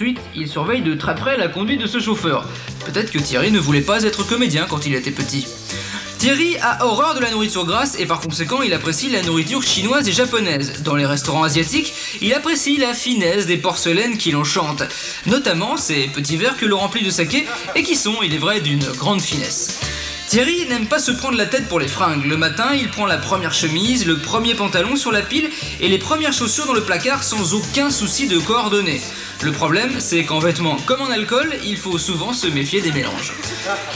Ensuite, il surveille de très près la conduite de ce chauffeur. Peut-être que Thierry ne voulait pas être comédien quand il était petit. Thierry a horreur de la nourriture grasse et par conséquent il apprécie la nourriture chinoise et japonaise. Dans les restaurants asiatiques, il apprécie la finesse des porcelaines qui l'enchantent, notamment ces petits verres que l'on remplit de saké et qui sont, il est vrai, d'une grande finesse. Thierry n'aime pas se prendre la tête pour les fringues. Le matin, il prend la première chemise, le premier pantalon sur la pile et les premières chaussures dans le placard sans aucun souci de coordonnées. Le problème, c'est qu'en vêtements comme en alcool, il faut souvent se méfier des mélanges.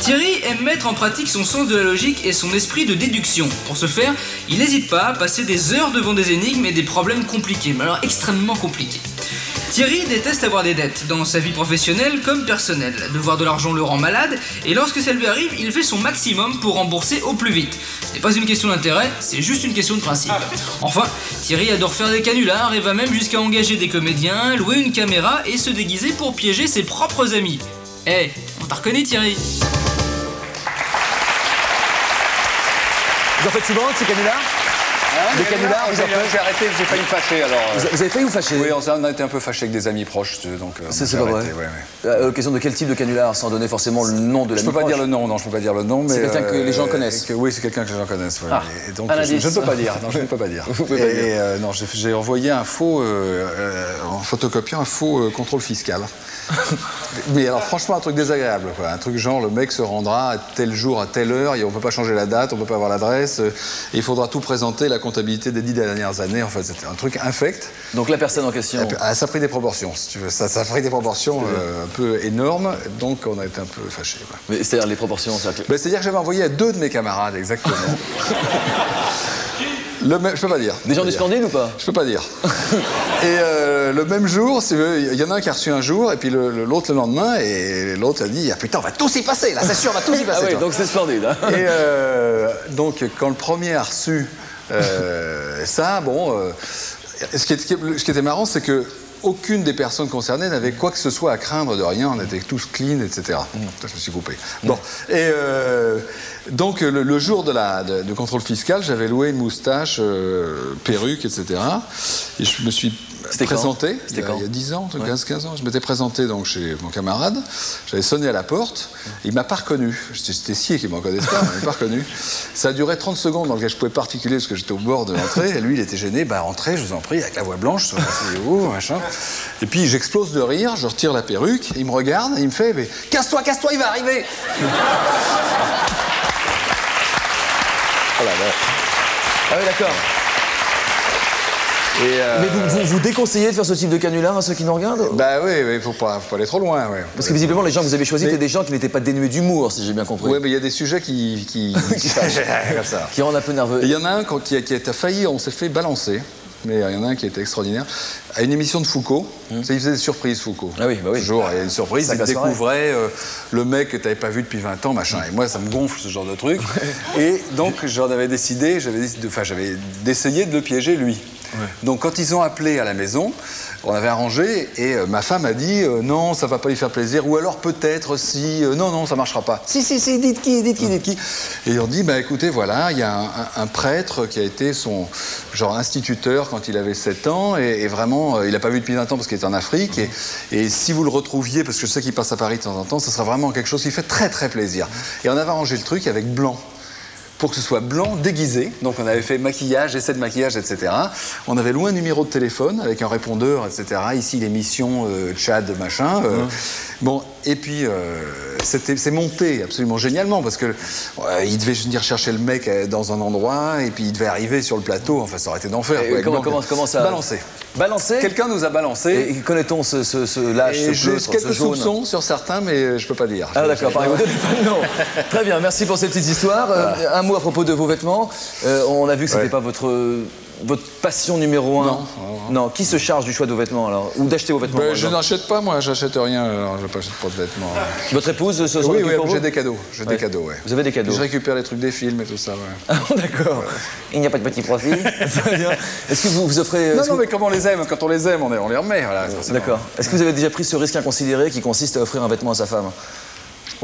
Thierry aime mettre en pratique son sens de la logique et son esprit de déduction. Pour ce faire, il n'hésite pas à passer des heures devant des énigmes et des problèmes compliqués, mais alors extrêmement compliqués. Thierry déteste avoir des dettes, dans sa vie professionnelle comme personnelle. Devoir de l'argent le rend malade, et lorsque ça lui arrive, il fait son maximum pour rembourser au plus vite. Ce n'est pas une question d'intérêt, c'est juste une question de principe. Enfin, Thierry adore faire des canulars et va même jusqu'à engager des comédiens, louer une caméra et se déguiser pour piéger ses propres amis. Eh, on t'a reconnu Thierry Vous en faites souvent ces canulars? Des canulars, vous J'ai arrêté, j'ai failli me fâcher alors. euh, vous, vous avez failli vous fâcher Oui, on, a été un peu fâché avec des amis proches, donc. euh, C'est pas vrai. arrêté, ouais, ouais. À l'occasion de quel type de canular, sans donner forcément le nom de la Je peux pas dire le nom, non, je peux pas dire le nom, mais. C'est quelqu'un que les gens euh, connaissent. que- oui, c'est quelqu'un que les gens connaissent. ouais. Ah, et donc, je, ne peux pas dire. Non, je ne peux pas dire. Vous et, pas dire. euh, non, j'ai envoyé un faux, euh, euh, en photocopiant un faux euh, contrôle fiscal. Mais alors, franchement, un truc désagréable, quoi. Un truc genre, le mec se rendra à tel jour, à telle heure, et on peut pas changer la date, on peut pas avoir l'adresse, euh, et il faudra tout présenter, la comptabilité des dix dernières années. En fait, c'était un truc infect. Donc la personne en question. Ah, ça a pris des proportions, si tu veux. Ça, ça a pris des proportions euh, un peu énormes, donc on a été un peu fâchés. quoi. Mais c'est-à-dire les proportions, c'est-à-dire que- Ben, C'est-à-dire que j'avais envoyé à deux de mes camarades, exactement. Le même, je peux pas dire. Des gens du. Splendide ou pas Je peux pas dire. et euh, le même jour, il y en a un qui a reçu un jour, et puis le- l'autre le, lendemain, et l'autre a dit ah, Putain, on va tous y passer, là, c'est sûr, on va tous y passer. Ah oui, toi. donc c'est Splendide. hein. Et euh, donc, quand le premier a reçu euh, ça, bon, ce, qui est- ce qui était marrant, c'est que aucune des personnes concernées n'avait quoi que ce soit à craindre de rien. On était tous clean, etc. Putain, je me suis coupé. Bon, et euh, donc le, le jour de la de, de contrôle fiscal, j'avais loué une moustache, euh, perruque, etc. Et je me suis C'était présenté. C'était il y a- quand il y a 10 ans, 15-15 ans. Je m'étais présenté donc chez mon camarade. J'avais sonné à la porte. Il m'a pas reconnu. J'étais scié qu'il ne m'en connaisse pas. Il m'a pas reconnu. Ça a duré 30 secondes dans lequel je pouvais pas articuler parce que j'étais au bord de l'entrée. Et lui, il était gêné. Bah, rentrez, je vous en prie, avec la voix blanche. asseyez-vous, machin. Et puis, j'explose de rire. Je retire la perruque. Il me regarde il me fait mais, Casse-toi, casse-toi, il va arriver Oh là là. Ah oui, d'accord. Et, euh, Mais vous, vous, vous déconseillez de faire ce type de canular à ceux qui nous regardent? Bah oui, il faut pas, faut pas aller trop loin. Ouais. Parce que visiblement, les gens que vous avez choisis Mais- étaient des gens qui n'étaient pas dénués d'humour, si j'ai bien compris. Ouais, mais il y a des sujets qui. qui, qui ça. Rendent un peu nerveux. Il y en a un qui a, qui a failli, on s'est fait balancer, mais il y en a un qui était extraordinaire. À une émission de Foucault, sais, il faisait des surprises, Foucault. Ah oui, bah oui. Toujours, il y a une surprise, Ça il découvrait euh, le mec que tu n'avais pas vu depuis 20 ans, machin. Et moi, ça me gonfle ce genre de truc. Et donc, j'en avais décidé, j'avais enfin, j'avais d'essayer de le piéger lui. Donc, quand ils ont appelé à la maison, on avait arrangé et euh, ma femme a dit euh, non, ça va pas lui faire plaisir, ou alors peut-être si, euh, non, non, ça marchera pas. Si, si, si, dites qui, dites qui, dites qui. Et ils ont dit, bah écoutez, voilà, il y a un, un- un prêtre qui a été son genre instituteur quand il avait 7 ans, et, et vraiment, il n'a pas vu depuis 20 ans parce qu'il était en Afrique, et, et si vous le retrouviez, parce que je sais qu'il passe à Paris de temps en temps, ça sera vraiment quelque chose qui fait très très plaisir. Et on avait arrangé le truc avec blanc pour que ce soit blanc, déguisé. Donc on avait fait maquillage, essai de maquillage, etc. On avait loué un numéro de téléphone avec un répondeur, etc. Ici l'émission euh, Tchad, machin. euh, Bon, et puis euh, c'est monté absolument génialement parce que euh, il devait venir chercher le mec euh, dans un endroit et puis il devait arriver sur le plateau. Enfin, ça aurait été d'enfer. Comment, comment, comment ça Balancé. Balancé Quelqu'un nous a balancé. Connaît-on ce, ce, ce lâche, Et ce ce quelques jaune soupçons sur certains, mais je peux pas dire. Ah d'accord, pas de nom. Très bien, merci pour cette petite histoire. Euh, un mot à propos de vos vêtements. Euh, on a vu que c'était Ouais. pas votre, votre passion numéro un. Non, non, Non, qui se charge du choix de vos vêtements alors Ou d'acheter vos vêtements Ben, je n'achète pas, moi, j'achète rien, alors je n'achète pas de vêtements. Votre épouse se Oui, oui, vous j'ai des cadeaux. J'ai Ouais. des cadeaux, ouais. Vous avez des cadeaux Je récupère les trucs des films et tout ça, ouais. Ah, D'accord. Il n'y a pas de petit bien. Est-ce que vous vous offrez. Non, est-ce non, que- mais comme on les aime, quand on les aime, on, les- remet, voilà. D'accord. Est-ce que vous avez déjà pris ce risque inconsidéré qui consiste à offrir un vêtement à sa femme?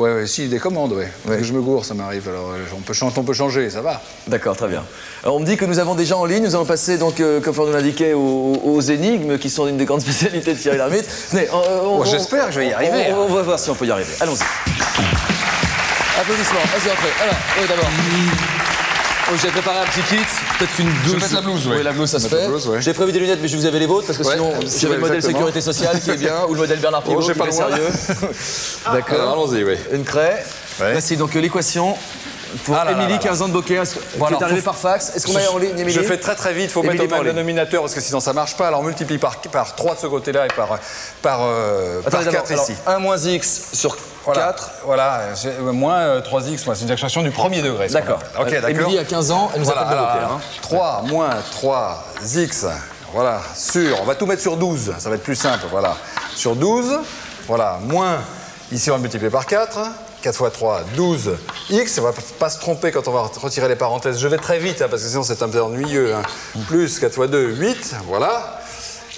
Ouais, ouais, si, des commandes, ouais. Que je me gourre, ça m'arrive. Alors, euh, on peut, chan- on peut changer, ça va. D'accord, très bien. Alors, on me dit que nous avons gens en ligne. Nous allons passer, donc, euh, comme Florent nous l'indiquait, aux, aux énigmes, qui sont une des grandes spécialités de Thierry Lhermitte. On- on- Oh, j'espère que je vais y on- arriver, On, on va voir si on peut y arriver. Allons-y. Applaudissements. Vas-y, entrez. Alors, oui, d'abord. Oh, J'ai préparé un petit kit, peut-être une blouse. vais mettre la blouse. Oui, la blouse, ça Je se fait. ouais. J'ai prévu des lunettes, mais je vous avais les vôtres, parce que Ouais, sinon, j'avais le modèle exactement. sécurité sociale qui est bien, ou le modèle Bernard Pivot Oh, qui pas est sérieux. D'accord. Allons-y, oui. Une craie. Ouais. Voici donc euh, l'équation pour Ah Émilie, là là. 15 ans de bokeh, Bon, qui est arrivée par fax. Est-ce qu'on est en ligne, Émilie Je fais très très vite, il faut Émilie mettre au par ligne. dénominateur parce que sinon ça marche pas. Alors multiplie par, par 3 de ce côté-là et par, par, euh, par Attendez, 4 d'abord, ici. alors, 1 moins x sur Voilà. 4. Voilà, euh, moins euh, 3x, moi, c'est une expression du premier degré. D'accord. Ok, Euh, d'accord. Émilie a 15 ans, elle nous Voilà, appelle le alors, poker. hein. 3 moins 3x, voilà, sur, on va tout mettre sur 12, ça va être plus simple, voilà. Sur 12, voilà, moins, ici on va multiplier par 4, 4 fois 3, 12, x, on va pas se tromper quand on va retirer les parenthèses, je vais très vite, hein, parce que sinon c'est un peu ennuyeux, hein. plus 4 fois 2, 8, voilà.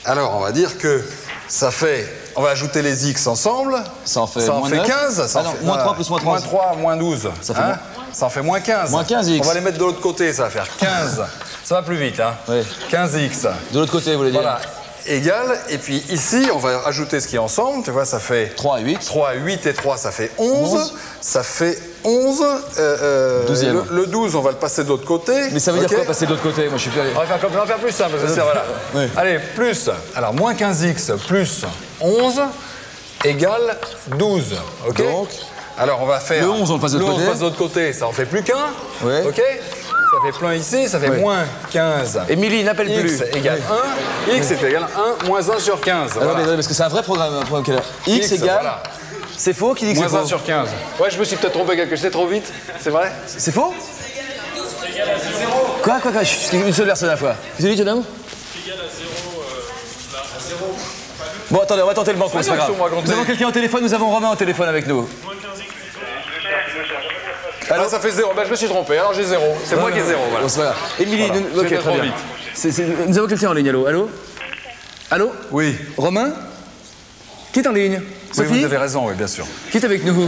Alors on va dire que ça fait, on va ajouter les x ensemble, Ça en fait ça en moins fait neuf. 15, ça Ah en non, fait- moins voilà. 3 plus moins 3. Moins 3, moins 12. Ça fait hein moins- Ça en fait moins 15. Moins 15x. On va les mettre de l'autre côté, ça va faire 15. ça va plus vite, hein Oui. 15x. De l'autre côté, vous voulez dire Voilà. Égal. Et puis ici, on va ajouter ce qui est ensemble. Tu vois, ça fait 3 et 8. 3, 8 et 3, ça fait 11. 11. Ça fait 11. Euh, euh, le, le 12, on va le passer de l'autre côté. Mais ça veut Ok dire quoi passer de l'autre côté? Moi, je suis plus allé. on va faire comme on va faire plus simple. parce que c'est- voilà. Oui. Allez, plus. Alors, moins 15x plus 11 égale 12. OK Donc Alors, on va faire. Le 11, on le passe de l'autre Le 11, côté. on passe de l'autre côté. Ça en fait plus qu'un. Oui. OK Ça fait plein ici. Ça fait Oui. moins 15. Émilie, n'appelle X plus. égale 1. X est égal 1 moins 1 sur 15. Ah non, Voilà. mais attendez, parce que c'est un vrai programme, un programme qu'elle. X, X, égale. voilà. C'est faux Qui dit que c'est Moins 1 faux sur 15. Ouais, je me suis peut-être trompé quelque chose. C'est trop vite. C'est vrai C'est faux Quoi, quoi, quoi Chut, Une seule personne à la fois. Qu'est-ce que tu dis, jeune homme Bon, attendez, on va tenter le banco, c'est pas grave. Nous avons quelqu'un au téléphone, nous avons Romain au téléphone avec nous. Alors, ça fait 0. Ben, je me suis trompé. Alors, j'ai 0. C'est moi qui ai 0. Voilà. Pas. Émilie, Voilà. nous... ok, J'étais très bien. vite. Nous avons quelqu'un en ligne, allô Allô Allô Oui. Romain Qui est en ligne Oui, Sophie vous avez raison, oui, bien sûr. Qui est avec nous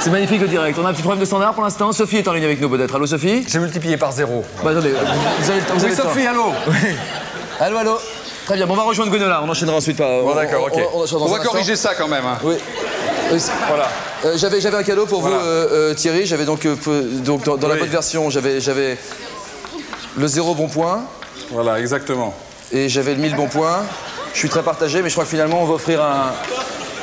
C'est magnifique au direct. On a un petit problème de standard pour l'instant. Sophie est en ligne avec nous peut-être. Allô Sophie J'ai multiplié par 0. Bah attendez, vous vous avez le temps. vous Oui, avez le temps. Sophie, allô Allô, allô Très bien, bon, on va rejoindre Gwenola, on enchaînera ensuite par. Bon, d'accord, ok. On, on- on- On va instant. corriger ça quand même. hein. Oui. Voilà. Euh, j'avais, j'avais un cadeau pour Voilà. vous, euh, euh, Thierry. J'avais donc, euh, donc dans, dans la Oui. bonne version, j'avais, j'avais le zéro bon point Voilà, exactement. et j'avais le 1000 bon point. Je suis très partagé, mais je crois que finalement, on va offrir un.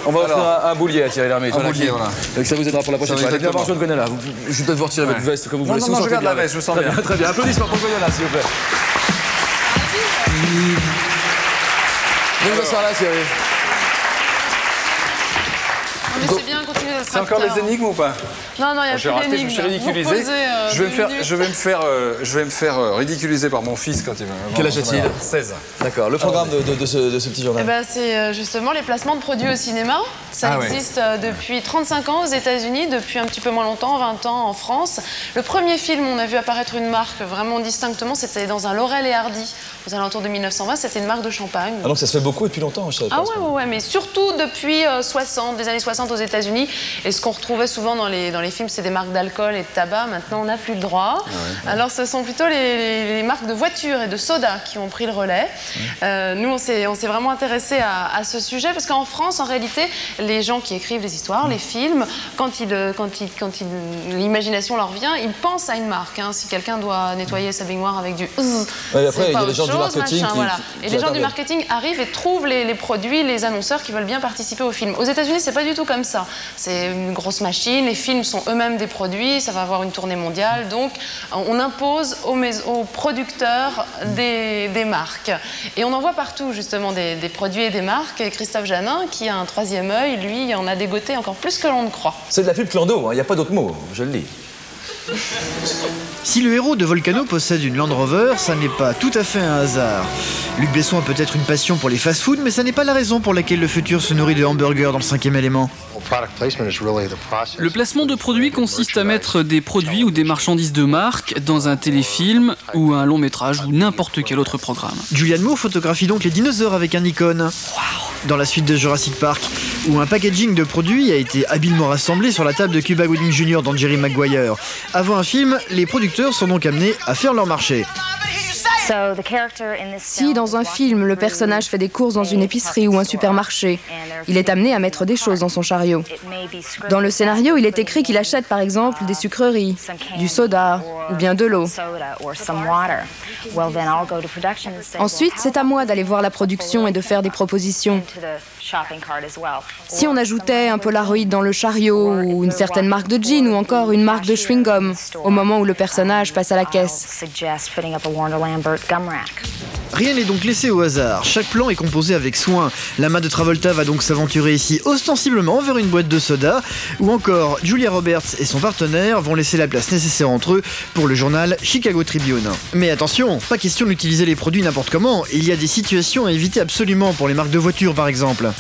On va offrir Alors. un, un boulier à Thierry Lhermitte. Un voilà, boulier, qui- voilà. Donc ça vous aidera pour la prochaine va fois. Allez, Je vais peut-être vous retirer votre Ouais. veste comme vous Non, voulez. non, si vous non, je sentez garde la bien. veste, je me sens très bien. Très bien, applaudissements pour Gwenola, s'il vous plaît. Venez vous asseoir là, Thierry. Mais c'est bien, continuez d'être C'est encore les acteur. énigmes ou pas Non, non, il n'y a J'ai plus raté, je me d'énigmes. suis ridiculisé. reposez, euh, je, vais me deux faire, minutes. je vais me faire, euh, je vais me faire euh, ridiculiser par mon fils quand il va. Quel âge a-t-il 16. D'accord, le programme de, de- de ce, de ce petit Eh journal. ben, c'est euh, justement les placements de produits au cinéma. Ça Ah existe depuis 35 ans aux États-Unis, depuis un petit peu moins longtemps, 20 ans en France. Le premier film où on a vu apparaître une marque vraiment distinctement, c'était dans un Laurel et Hardy, aux alentours de 1920. C'était une marque de champagne. Ah donc ça se fait beaucoup depuis longtemps, je savais pas. Ah ouais, ouais, ouais, mais surtout depuis euh, 60, des années 60 aux États-Unis. Et ce qu'on retrouvait souvent dans les, dans les films, c'est des marques d'alcool et de tabac. Maintenant, on n'a plus le droit. Alors, ce sont plutôt les, les- les marques de voitures et de soda qui ont pris le relais. Euh, nous, on s'est vraiment intéressé à, à ce sujet parce qu'en France, en réalité, les gens qui écrivent les histoires, les films, quand ils, euh, quand ils, quand ils- l'imagination leur vient, ils pensent à une marque. hein. Si quelqu'un doit nettoyer sa baignoire avec du Ouais, après, c'est il y a pas les gens du marketing machin, qui- voilà. qui- Et qui les gens du marketing arrivent et trouvent les, les produits, les annonceurs qui veulent bien participer au film. Aux États-Unis, c'est pas du tout comme ça. C'est une grosse machine. Les films sont eux-mêmes des produits. Ça va avoir une tournée mondiale. Donc, on impose aux, producteurs des, marques. Et on en voit partout, justement, des, produits et des marques. Et Christophe Janin, qui a un troisième œil, lui, en a dégoté encore plus que l'on ne croit. C'est de la pub clando, il n'y a pas d'autre mot, je le dis. Si le héros de Volcano possède une Land Rover, ça n'est pas tout à fait un hasard. Luc Besson a peut-être une passion pour les fast-foods, mais ça n'est pas la raison pour laquelle le futur se nourrit de hamburgers dans le cinquième élément. Le placement de produits consiste à mettre des produits ou des marchandises de marque dans un téléfilm ou un long métrage ou n'importe quel autre programme. Julianne Moore photographie donc les dinosaures avec un Nikon. Dans la suite de Jurassic Park, où un packaging de produits a été habilement rassemblé sur la table de Cuba Gooding Jr. dans Jerry Maguire. Avant un film, les producteurs sont donc amenés à faire leur marché. Si dans un film, le personnage fait des courses dans une épicerie ou un supermarché, il est amené à mettre des choses dans son chariot. Dans le scénario, il est écrit qu'il achète par exemple des sucreries, du soda ou bien de l'eau. Ensuite, c'est à moi d'aller voir la production et de faire des propositions. Si on ajoutait un Polaroid dans le chariot ou une certaine marque de jean ou encore une marque de chewing-gum au moment où le personnage passe à la caisse. Rien n'est donc laissé au hasard, chaque plan est composé avec soin. La main de Travolta va donc s'aventurer ici ostensiblement vers une boîte de soda, ou encore Julia Roberts et son partenaire vont laisser la place nécessaire entre eux pour le journal Chicago Tribune. Mais attention, pas question d'utiliser les produits n'importe comment, il y a des situations à éviter absolument pour les marques de voitures par exemple.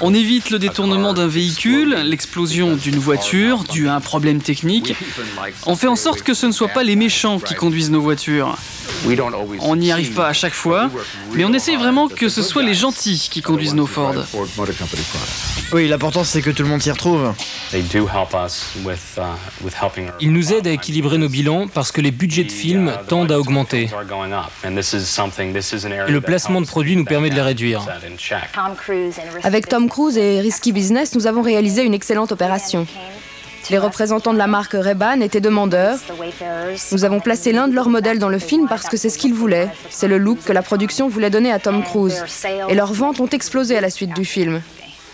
On évite le détournement d'un véhicule, l'explosion d'une voiture due à un problème technique. On fait en sorte que ce ne soit pas les méchants qui conduisent nos voitures. On n'y arrive pas à chaque fois, mais on essaye vraiment que ce soit les gentils qui conduisent nos Ford. Oui, l'important c'est que tout le monde s'y retrouve. Ils nous aident à équilibrer nos bilans parce que les budgets de films tendent à augmenter. Et le placement de produits nous permet de les réduire. Avec Tom Cruise et Risky Business, nous avons réalisé une excellente opération. Les représentants de la marque Ray-Ban étaient demandeurs. Nous avons placé l'un de leurs modèles dans le film parce que c'est ce qu'ils voulaient. C'est le look que la production voulait donner à Tom Cruise. Et leurs ventes ont explosé à la suite du film.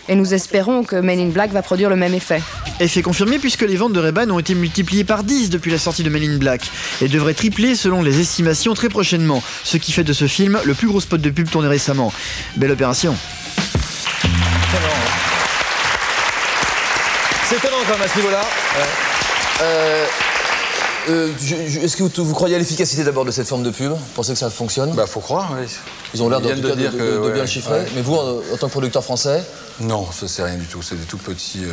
Et nous espérons que Men in Black va produire le même effet. Effet confirmé puisque les ventes de Ray-Ban ont été multipliées par 10 depuis la sortie de Men in Black et devraient tripler selon les estimations très prochainement, ce qui fait de ce film le plus gros spot de pub tourné récemment. Belle opération. C'est étonnant quand même à ce niveau-là. Euh, euh, Est-ce que vous, vous, croyez à l'efficacité d'abord de cette forme de pub? Vous pensez que ça fonctionne? Bah faut croire, oui. Ils ont l'air de, de, dire de, de, bien le chiffrer. Mais vous, en, en, tant que producteur français? Non, ça c'est rien du tout. C'est des tout petits. Euh...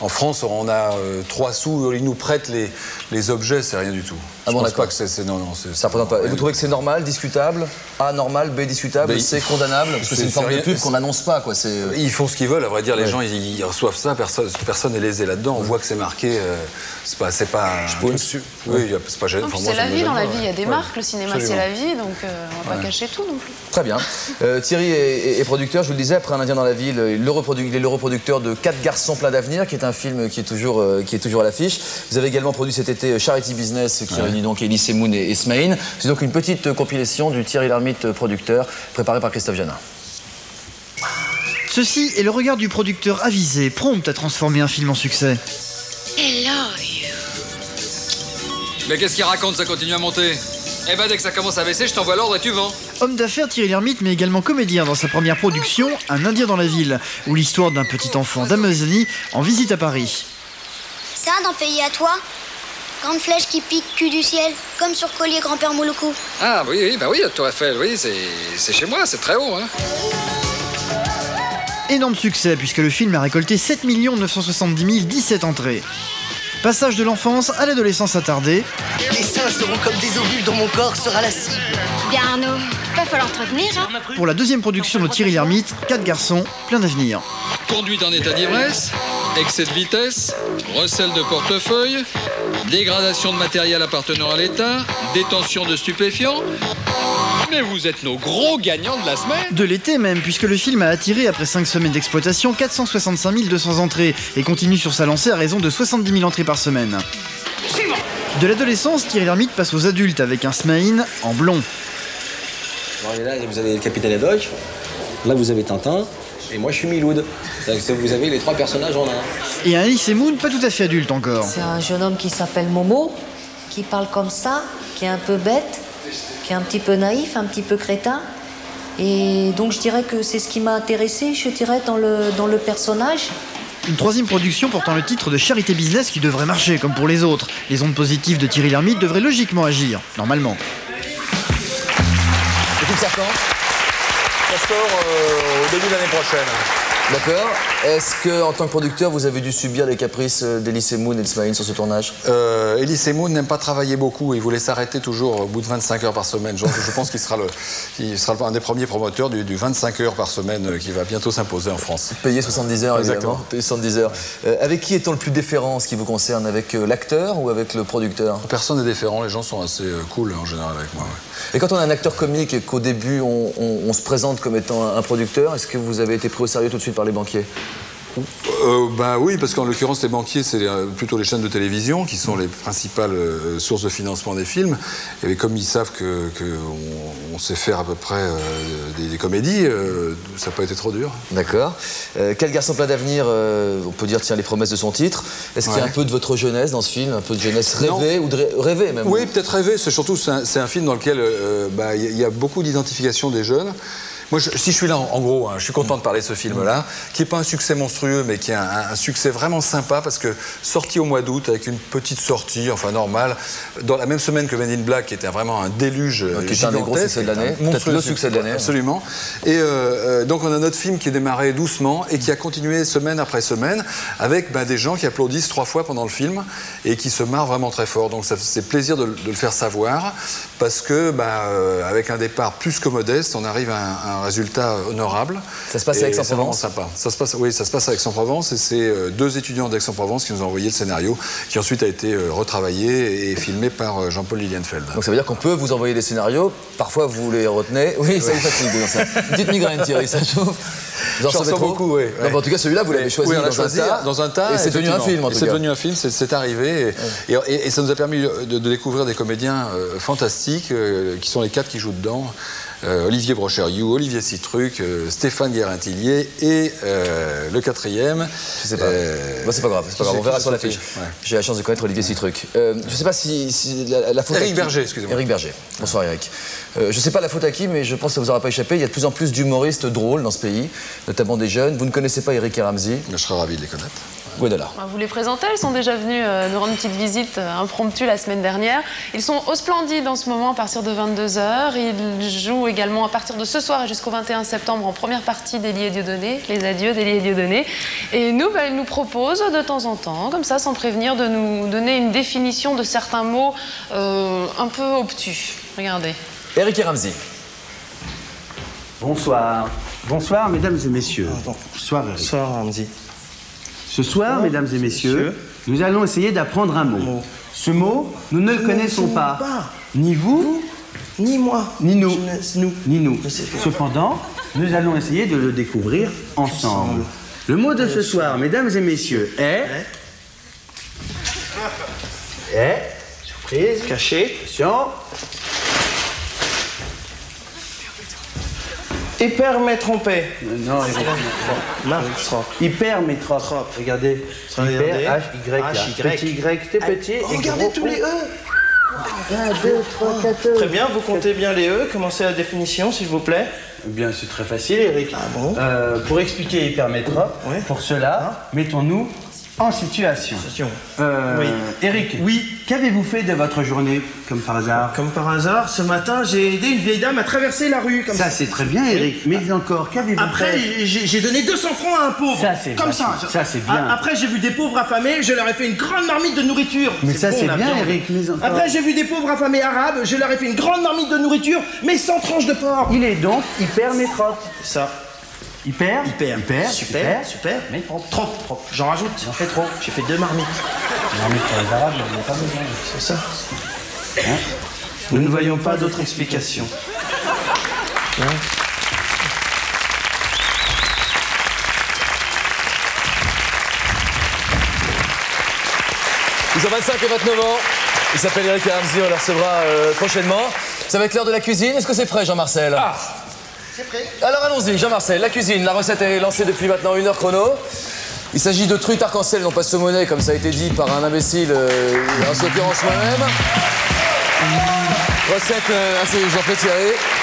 En France, on a euh, 3 sous, ils nous prêtent les, les objets, c'est rien du tout. Ah bon, Je pense pas que c'est. Non, non, ça représente pas. Et vous trouvez que c'est normal, discutable A normal, B discutable, C condamnable? Parce que c'est une forme de pub qu'on n'annonce pas, quoi. Ils font ce qu'ils veulent, à vrai dire, les ouais. gens ils, ils, reçoivent ça, personne, personne n'est lésé là-dedans. On voit que c'est marqué, euh, c'est pas. C'est pas Je pense. Oui, c'est pas gênant. C'est la vie dans la vie, il y a des marques, le cinéma c'est la vie, donc euh, on va pas cacher tout non plus. Très bien. Euh, Thierry est, est, producteur, je vous le disais, après Un Indien dans la ville, il, est le reproducteur de Quatre garçons pleins d'avenir, qui est un film qui est toujours, euh, qui est toujours à l'affiche. Vous avez également produit cet été Charity Business, qui donc Elise Moon et Ismaïn. C'est donc une petite compilation du Thierry Lhermitte producteur, préparé par Christophe Janin. Ceci est le regard du producteur avisé, prompt à transformer un film en succès. Hello, you. Mais qu'est-ce qu'il raconte Ça continue à monter? Eh ben dès que ça commence à baisser, je t'envoie l'ordre et tu vends. Homme d'affaires Thierry Lhermitte, mais également comédien dans sa première production, Un Indien dans la ville, ou l'histoire d'un petit enfant d'Amazonie en visite à Paris. Ça, d'un pays à toi? Grande flèche qui pique, cul du ciel, comme sur collier grand-père Mouloukou. Ah oui, oui, bah oui, Tour Eiffel, oui, c'est chez moi, c'est très haut, hein. Énorme succès, puisque le film a récolté 7 970 017 entrées. Passage de l'enfance à l'adolescence attardée. Les seins seront comme des ovules dont mon corps sera la cible. Bien Arnaud, va falloir l'entretenir, hein Pour la deuxième production de Thierry Lhermitte, quatre garçons, plein d'avenir. Conduite en état d'ivresse, excès de vitesse, recel de portefeuille, dégradation de matériel appartenant à l'État, détention de stupéfiants. Mais vous êtes nos gros gagnants de la semaine De l'été même, puisque le film a attiré, après 5 semaines d'exploitation, 465 200 entrées et continue sur sa lancée à raison de 70 000 entrées par semaine. De l'adolescence, Thierry Lhermitte passe aux adultes avec un Smaïn en blond. Bon, là, vous avez le capitaine Haddock, là vous avez Tintin, et moi je suis Miloud. Vous avez les trois personnages en un. Et un Alice et Moon pas tout à fait adulte encore. C'est un jeune homme qui s'appelle Momo, qui parle comme ça, qui est un peu bête, qui est un petit peu naïf, un petit peu crétin. Et donc je dirais que c'est ce qui m'a intéressé, je dirais, dans le, dans le personnage. Une troisième production portant le titre de Charité Business qui devrait marcher comme pour les autres. Les ondes positives de Thierry Lhermitte devraient logiquement agir, normalement. Et euh, au début de l'année prochaine. D'accord. Est-ce que, en tant que producteur, vous avez dû subir les caprices d'Elise Moon et de sur ce tournage? Euh, Elise Moon n'aime pas travailler beaucoup. Il voulait s'arrêter toujours au bout de 25 heures par semaine. Je, je pense qu'il sera, le, il sera un des premiers promoteurs du, 25 heures par semaine euh, qui va bientôt s'imposer en France. Payer 70 heures, Exactement. Payer 70 heures. Euh, avec qui est-on le plus déférent, ce qui vous concerne? Avec euh, l'acteur ou avec le producteur? Personne n'est déférent. Les gens sont assez cool en général avec moi. Et quand on a un acteur comique et qu'au début on, on, se présente comme étant un producteur, est-ce que vous avez été pris au sérieux tout de suite? Par les banquiers euh, bah oui, parce qu'en l'occurrence, les banquiers, c'est euh, plutôt les chaînes de télévision qui sont les principales euh, sources de financement des films. Et comme ils savent qu'on que on sait faire à peu près euh, des, comédies, ça n'a pas été trop dur. D'accord. quel garçon plein d'avenir On peut dire, tiens, les promesses de son titre? Est-ce qu'il y a un peu de votre jeunesse dans ce film Un peu de jeunesse rêvée ou de rêvée même Oui, peut-être rêvée. C'est surtout, c'est un, film dans lequel bah, il y, a beaucoup d'identification des jeunes. Moi, si je suis là, en, gros, hein, je suis content de parler de ce film-là, qui n'est pas un succès monstrueux, mais qui est un, succès vraiment sympa, parce que sorti au mois d'août, avec une petite sortie, enfin normale, dans la même semaine que Men in Black, qui était vraiment un déluge Qui est un gros succès de l'année, le succès de l'année. Absolument. Et euh, euh, donc, on a notre film qui est démarré doucement et qui a continué semaine après semaine, avec ben, des gens qui applaudissent trois fois pendant le film et qui se marrent vraiment très fort. Donc, c'est plaisir de, le faire savoir, parce que, ben, euh, avec un départ plus que modeste, on arrive à un résultat honorable. Ça se passe à Aix-en-Provence. Ça se passe, oui, ça se passe à Aix-en-Provence et c'est euh, deux étudiants d'Aix-en-Provence qui nous ont envoyé le scénario qui ensuite a été euh, retravaillé et filmé par euh, Jean-Paul Lilienfeld. Donc ça veut dire qu'on peut vous envoyer des scénarios, parfois vous les retenez. Oui, ça vous fatigue. Ça. petite migraine Thierry, ça chauffe. J'en trop beaucoup, oui. en tout cas, celui-là, vous l'avez choisi, dans, un tas, dans un tas. Et c'est devenu un film, en tout C'est devenu un film, c'est arrivé. Et, ça nous a permis de, découvrir des comédiens fantastiques, qui sont les quatre qui jouent dedans. Euh, Olivier Brocheriou, Olivier Citruc, euh, Stéphane Guérintillier et euh, le quatrième. Je sais pas. Bah, c'est pas grave, pas grave. on verra sur l'affiche. J'ai la chance de connaître Olivier Citruc. je sais pas si, la, faute. Eric Berger, excusez-moi. Eric Berger. Bonsoir Eric. je sais pas la faute à qui, mais je pense que ça vous aura pas échappé. Il y a de plus en plus d'humoristes drôles dans ce pays, notamment des jeunes. Vous ne connaissez pas Eric et Ramsey? Je serais ravi de les connaître. Vous les présentez, ils sont déjà venus euh, nous rendre une petite visite euh, impromptue la semaine dernière. Ils sont au Splendide en ce moment à partir de 22h. Ils jouent également à partir de ce soir jusqu'au 21 septembre en première partie d'Élie et Dieudonné, les adieux d'Élie et Dieudonné. Et nous, bah, ils nous proposent de temps en temps, comme ça, sans prévenir, de nous donner une définition de certains mots euh, un peu obtus. Regardez. Eric et Ramsey. Bonsoir. Bonsoir, mesdames et messieurs. Bonsoir, Eric. Bonsoir, Ramsey. Ce soir, mesdames et messieurs, nous allons essayer d'apprendre un mot. Ce mot, nous ne le connaissons pas. Ni vous, ni moi, ni nous, ni nous. Cependant, nous allons essayer de le découvrir ensemble. Le mot de ce soir, mesdames et messieurs, est. Est. Surprise. Caché. Attention. Hypermétrompé. Non, Hypermétrope. Regardez. Hyper, H, Y, H, Petit Y, c'est petit. Regardez tous les E. 1, 2, 3, 4 Très bien, vous comptez bien les E. Commencez la définition, s'il vous plaît. Eh bien, c'est très facile, Eric. Ah bon euh, pour expliquer hypermétrope, pour cela, mettons-nous en situation. Euh, oui. Eric, oui. qu'avez-vous fait de votre journée, comme par hasard Comme par hasard, ce matin, j'ai aidé une vieille dame à traverser la rue. ça, c'est très bien, Eric. Mais encore, qu'avez-vous fait Après, j'ai donné 200 francs à un pauvre. Ça, c'est Comme ça. Ça, c'est bien. Après, j'ai vu des pauvres affamés, je leur ai fait une grande marmite de nourriture. Mais ça, c'est bien, Eric. Après, j'ai vu des pauvres affamés arabes, je leur ai fait une grande marmite de nourriture, mais sans tranche de porc. Il est donc hyper métrope. Ça. Hyper Hyper. Hyper. Super. Super. Mais trop. Trop. J'en rajoute. J'en fais trop. J'ai fait deux marmites. Marmites pour les Arabes, il n'y a pas besoin. C'est ça. Hein Nous ne voyons pas d'autre explication. Hein 25 et 29 ans. Il s'appelle Eric Ramsey, on le recevra euh, prochainement. Ça va être l'heure de la cuisine. Est-ce que c'est prêt, Jean-Marcel? Ah Alors allons-y, Jean-Marcel, la cuisine. La recette est lancée depuis maintenant une heure chrono. Il s'agit de truites arc-en-ciel, non pas saumonnées, comme ça a été dit par un imbécile, euh, en l'occurrence moi-même. Recette euh, assez. Ah,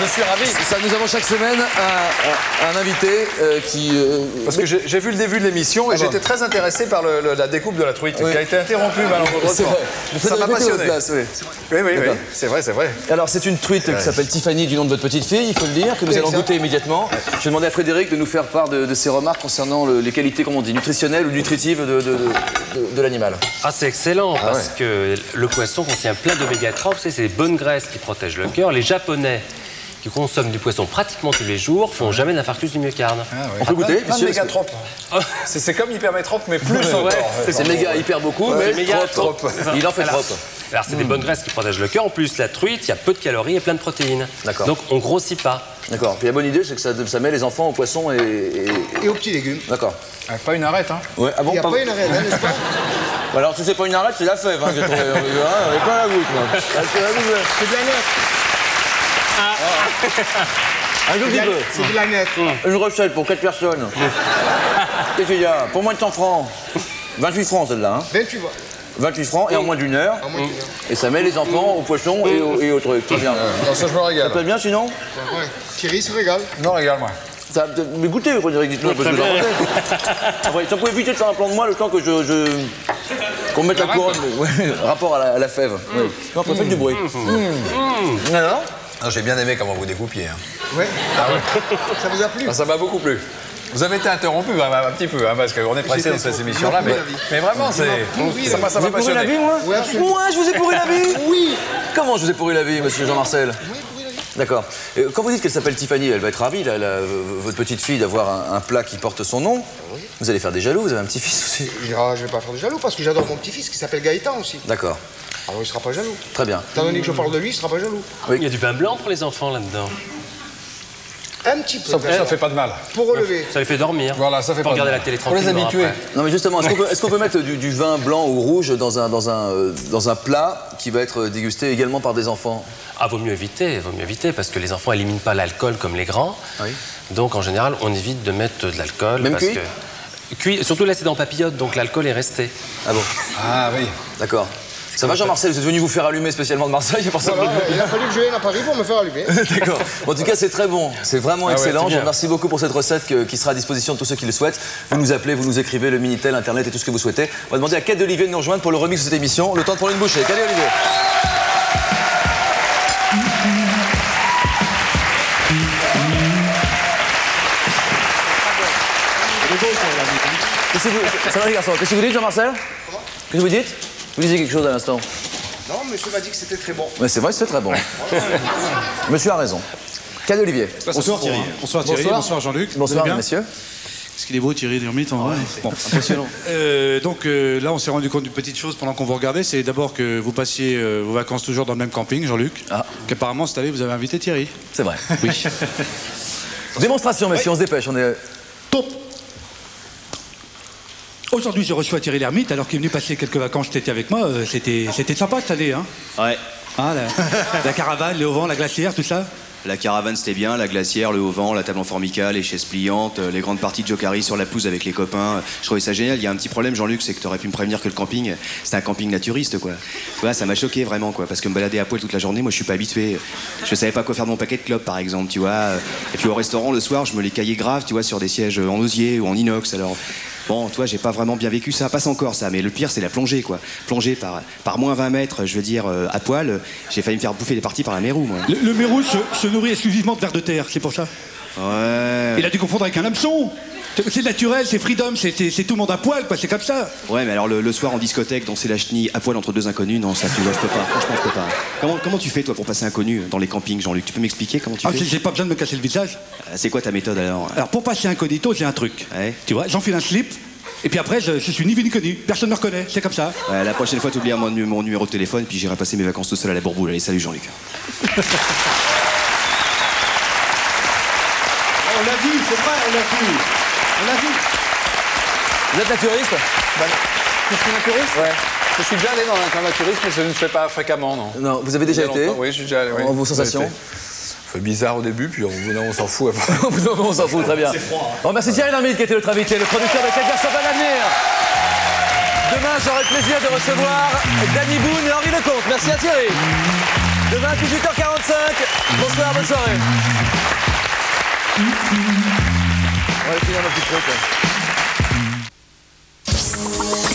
je suis ravi. Ça, nous avons chaque semaine un, un- un invité euh, qui. euh, Parce que j'ai j'ai vu le début de l'émission et Ah bon. j'étais très intéressé par le- le- la découpe de la truite Oui. qui a été interrompue. Vous Ça m'a passionné. place, oui. Oui, oui. C'est vrai, c'est vrai. Alors, c'est une truite qui s'appelle Tiffany du nom de votre petite fille, il faut le dire, que nous allons goûter immédiatement. Je vais demander à Frédéric de nous faire part de, de ses remarques concernant le- les qualités, comment on dit, nutritionnelles ou nutritives de, de- de- de- de l'animal. Ah, c'est excellent Ah parce que le poisson contient plein d'oméga 3. Vous savez, c'est des bonnes graisses qui protègent le cœur. Les Japonais qui consomment du poisson pratiquement tous les jours font jamais d'infarctus du myocarde. On peut goûter, Plein de monsieur mégatropes. C'est comme hypermétrope, mais plus Ouais, encore. ouais, C'est méga, hyper beaucoup, Ouais, mais c'est méga trop, trop. Il en fait trop. Alors, c'est des bonnes graisses qui protègent le cœur. En plus, la truite, il y a peu de calories et plein de protéines. D'accord. Donc, on grossit pas. D'accord. Puis la bonne idée, c'est que ça, ça met les enfants au poisson et, et... Et aux petits légumes. D'accord. Pas une arrête, hein Ouais, ah bon Il n'y a pas une arrête, hein, n'est-ce pas Bah alors, si c'est pas une arête, c'est la fève, hein, que j'ai trouvé. Avec pas la goutte, moi. Parce que la goutte, C'est de la nette. Un tout petit peu. C'est de la nette. Une recette pour 4 personnes. Qu'est-ce qu'il y a Pour moins de 100 francs. 28 francs celle-là. Hein 28 fois. 28 francs et en moins d'une heure. Et ça met les enfants au poisson et au, et au truc. Très bien. Non, ça, je me régale. Ça peut être bien sinon? Ouais. Thierry se régale? Non, régale-moi. ça, Mais goûtez, Frédéric, dites-nous, parce que. Après, ça peut éviter de faire un plan de moi le temps que je. je- Qu'on mette la couronne. Ouais, rapport à la, à la fève. Oui. Non, après, faites du bruit. Mmh. Non, non Non, J'ai bien aimé comment vous découpiez. hein. Ouais. Ça vous a plu Ah, ça m'a beaucoup plu. Vous avez été interrompu hein, un petit peu, hein, parce qu'on est pressé dans cette émission-là, mais, mais vraiment, c'est ça m'a ça Vous pourri la passionné. vie, moi Oui. Moi, je vous ai pourri la vie Oui. Comment je vous ai pourri la vie, monsieur Jean-Marcel D'accord. Et Quand vous dites qu'elle s'appelle Tiffany, elle va être ravie, la- votre petite fille, d'avoir un, un plat qui porte son nom. Vous allez faire des jaloux, vous avez un petit-fils aussi. Ah, je vais pas faire de jaloux parce que j'adore mon petit-fils qui s'appelle Gaëtan aussi. D'accord. Alors il sera pas jaloux. Très bien. Étant donné que je parle de lui, il sera pas jaloux. Il y a du vin blanc pour les enfants là-dedans. Un petit peu. Ça, ça fait pas de mal. Pour relever. Ça les fait dormir. Voilà, ça fait Pour pas de regarder mal. la télé Pour les habituer. après. Non mais justement, est-ce qu'on peut, mettre du, du vin blanc ou rouge dans un, dans, un, euh, dans un plat qui va être dégusté également par des enfants Ah, vaut mieux éviter, vaut mieux éviter, parce que les enfants éliminent pas l'alcool comme les grands. Oui. Donc en général, on évite de mettre de l'alcool. Même parce cuit que... Cuit, surtout là c'est dans papillote, donc l'alcool est resté. Ah bon Ah oui. D'accord. Ça va Jean-Marcel Vous êtes venu vous faire allumer spécialement de Marseille pour ça Voilà, il a fallu que je vienne à Paris pour me faire allumer. D'accord. Bon, en tout cas, c'est très bon. C'est vraiment Ah ouais, excellent. vous remercie beaucoup pour cette recette que- qui sera à disposition de tous ceux qui le souhaitent. Vous nous appelez, vous nous écrivez, le Minitel, Internet et tout ce que vous souhaitez. On va demander à Kate Olivier de nous rejoindre pour le remix de cette émission. Le temps de prendre une bouchée. Allez, Olivier. Qu'est-ce que vous- Ça va les garçons? Qu'est-ce que vous dites Jean-Marcel? Qu'est-ce que vous dites? Vous disiez quelque chose à l'instant Non, monsieur m'a dit que c'était très bon. Mais c'est vrai, c'est très bon. Monsieur a raison. Kate Olivier. Bonsoir Thierry. Bonsoir Thierry, bonsoir, Jean-Luc. Bonsoir messieurs. Est-ce qu'il est beau Thierry Lhermitte en vrai Bon. Impressionnant. Euh, donc euh, là, on s'est rendu compte d'une petite chose pendant qu'on vous regardait. C'est d'abord que vous passiez euh, vos vacances toujours dans le même camping, Jean-Luc. Ah. Qu'apparemment, cette année, vous avez invité Thierry. C'est vrai. Oui. Démonstration, messieurs, on se dépêche. On est... Top Aujourd'hui, je reçois Thierry Lhermitte, alors qu'il est venu passer quelques vacances cet été avec moi. Euh, C'était c'était sympa cette année, hein Ouais. Hein, la, la caravane, le auvent, la glacière, tout ça La caravane c'était bien, la glacière, le haut-vent, la table en formica, les chaises pliantes, euh, les grandes parties de Jokari sur la pelouse avec les copains. Je trouvais ça génial. Il y a un petit problème, Jean-Luc, c'est que tu aurais pu me prévenir que le camping, c'est un camping naturiste, quoi. Ouais, ça m'a choqué vraiment, quoi. Parce que me balader à poil toute la journée, moi je suis pas habitué. Je savais pas quoi faire de mon paquet de clopes, par exemple, tu vois. Et puis au restaurant, le soir, je me les caillais grave, tu vois, sur des sièges en osier ou en inox. Alors. Bon, toi, j'ai pas vraiment bien vécu ça, passe encore ça, mais le pire, c'est la plongée, quoi. Plongée par, par moins 20 mètres, je veux dire, euh, à poil, j'ai failli me faire bouffer les parties par la mérou, moi. Le, le mérou se, se nourrit exclusivement de vers de terre, c'est pour ça? Ouais. Il a dû confondre avec un hameçon C'est- naturel, c'est freedom, c'est- tout le monde à poil, quoi, c'est comme ça. Ouais, mais alors le, le soir en discothèque, danser la chenille à poil entre deux inconnus, non, ça, tu vois, je peux pas. Franchement, je peux pas. Comment, comment tu fais, toi, pour passer inconnu dans les campings, Jean-Luc? Tu peux m'expliquer comment tu Ah, fais? j'ai j'ai pas besoin de me casser le visage. Euh, C'est quoi ta méthode alors? Alors, pour passer incognito, j'ai un truc. Tu vois, j'enfile un slip, et puis après, je, je suis ni vu ni connu. Personne ne me reconnaît, c'est comme ça. Ouais, la prochaine fois, t'oublies mon, mon numéro de téléphone, puis j'irai passer mes vacances tout seul à la bourboule. Allez, salut Jean-Luc. On l'a vu, c'est vrai, on l'a vu. On l'a vu. Vous êtes naturiste Je suis naturiste Ouais. Je suis déjà allé dans un camp naturiste, mais je ne le fais pas fréquemment, non. Non, vous avez déjà été Oui, je suis déjà allé. oui. En vos sensations été. Ça fait bizarre au début, puis on s'en fout. on s'en fout, très bien. C'est froid, hein. On remercie Thierry Lhermitte qui était notre invité, le producteur de 4 versions à l'avenir. Demain, j'aurai le plaisir de recevoir Danny Boone et Henri Lecomte. Merci à Thierry. Demain, 18h45. Bonsoir, bonne soirée.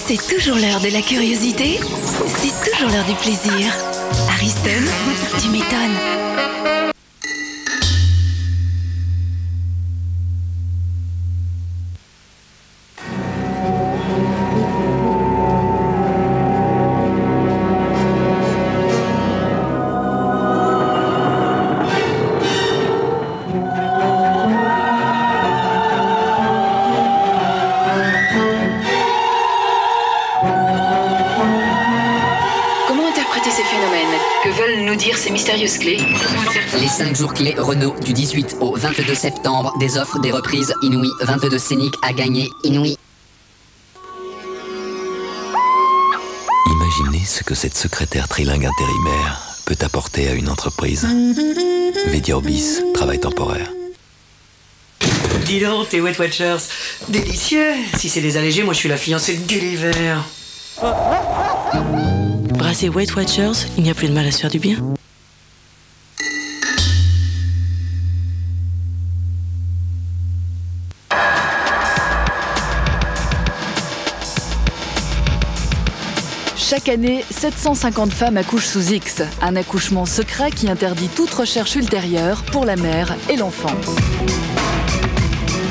C'est toujours l'heure de la curiosité, c'est toujours l'heure du plaisir. Ariston, tu m'étonnes. Interpréter ces phénomènes Que veulent nous dire ces mystérieuses clés Les 5 jours clés Renault du 18 au 22 septembre. Des offres, des reprises inouïes. 22 scéniques à gagner inouïes. Imaginez ce que cette secrétaire trilingue intérimaire peut apporter à une entreprise. Védiorbis, travail temporaire. Dis donc, tes Wet Watchers, délicieux Si c'est des allégés, moi je suis la fiancée de Gulliver. Weight Watchers, il n'y a plus de mal à se faire du bien. Chaque année, 750 femmes accouchent sous X, un accouchement secret qui interdit toute recherche ultérieure pour la mère et l'enfant.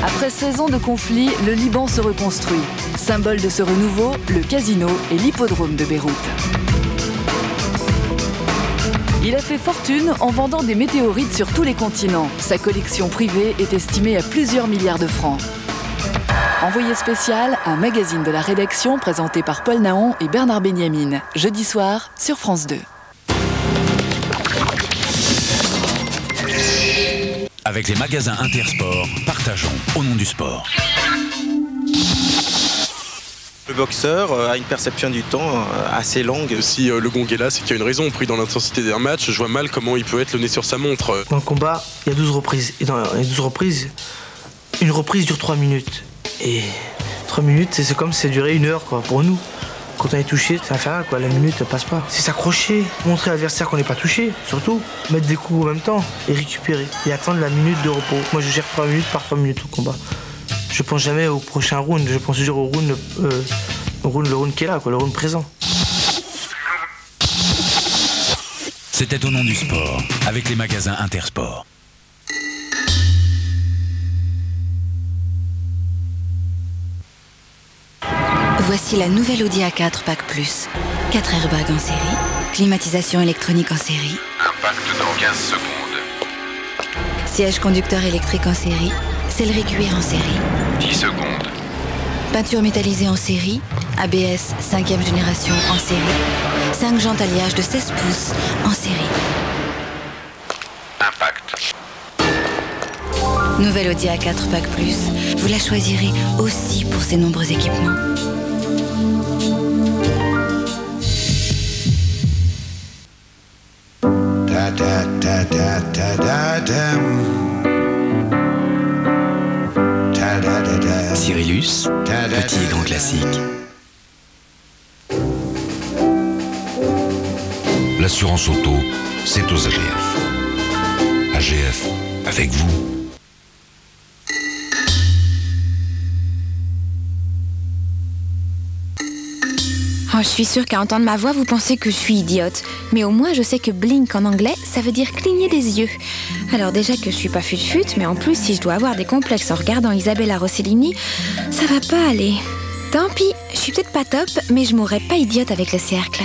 Après 16 ans de conflit, le Liban se reconstruit. Symbole de ce renouveau, le casino et l'hippodrome de Beyrouth. Il a fait fortune en vendant des météorites sur tous les continents. Sa collection privée est estimée à plusieurs milliards de francs. Envoyé spécial, un magazine de la rédaction présenté par Paul Naon et Bernard Benjamin, jeudi soir sur France 2. Avec les magasins Intersport, partageons au nom du sport. Le boxeur euh, a une perception du temps euh, assez longue. Si euh, le gong est là, c'est qu'il y a une raison. Pris dans l'intensité d'un match, je vois mal comment il peut être le nez sur sa montre. Dans le combat, il y a 12 reprises. Et dans les 12 reprises, une reprise dure 3 minutes. Et 3 minutes, c'est comme si ça durait une heure quoi, pour nous. Quand on est touché, c'est infernal quoi, la minute elle passe pas. C'est s'accrocher, montrer à l'adversaire qu'on n'est pas touché, surtout, mettre des coups en même temps et récupérer. Et attendre la minute de repos. Moi je gère 3 minutes par 3 minutes au combat. Je pense jamais au prochain round, je pense toujours au round, euh, au round, le round qui est là, quoi, le round présent. C'était au nom du sport, avec les magasins Intersport. Voici la nouvelle Audi A4 Pack Plus. 4 airbags en série, climatisation électronique en série, Impact dans 15 secondes. siège conducteur électrique en série, sellerie cuir en série, 10 secondes. peinture métallisée en série, ABS 5ème génération en série, 5 jantes alliage de 16 pouces en série. Impact. Nouvelle Audi A4 Pack Plus, vous la choisirez aussi pour ses nombreux équipements. Da da da da da da dam. Da Cyrillus, petit et grand classique. L'assurance auto, c'est aux AGF. AGF, avec vous. Oh, je suis sûre qu'à entendre ma voix, vous pensez que je suis idiote. Mais au moins, je sais que blink en anglais, ça veut dire cligner des yeux. Alors déjà que je suis pas fut-fut, mais en plus, si je dois avoir des complexes en regardant Isabella Rossellini, ça va pas aller. Tant pis, je suis peut-être pas top, mais je mourrai pas idiote avec le cercle.